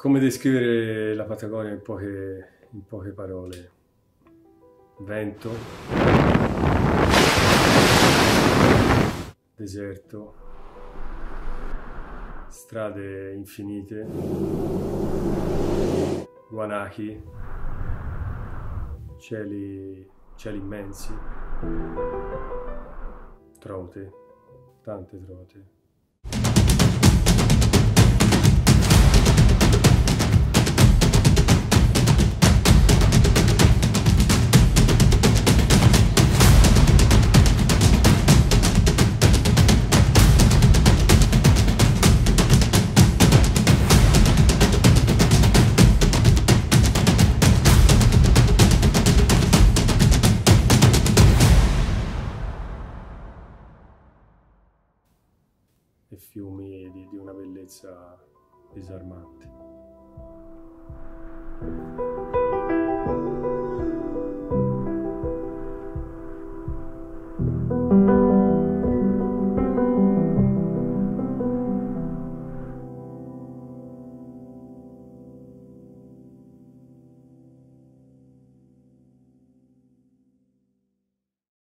Come descrivere la Patagonia in poche, in poche parole? Vento, deserto, strade infinite, guanachi, cieli, cieli immensi, trote, tante trote. E fiumi di, di una bellezza disarmante.